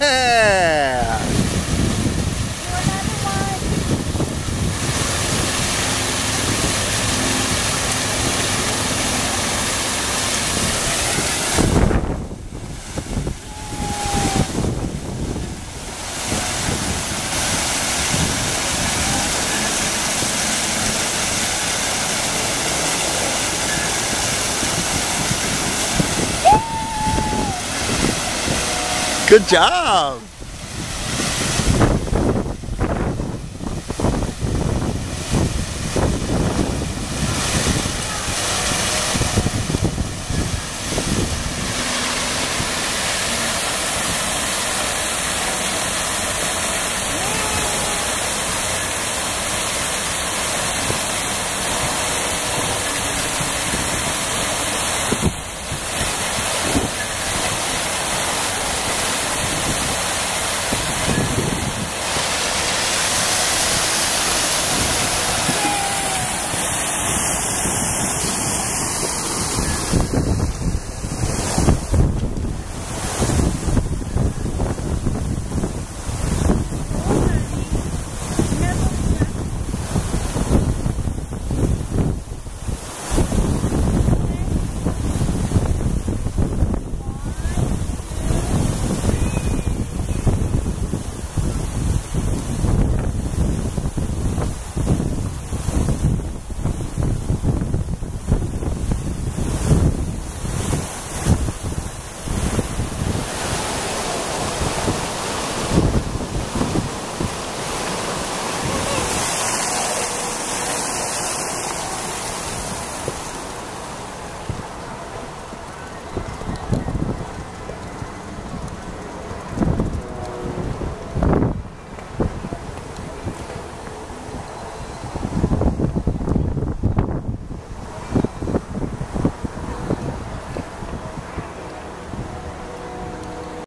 É! Good job.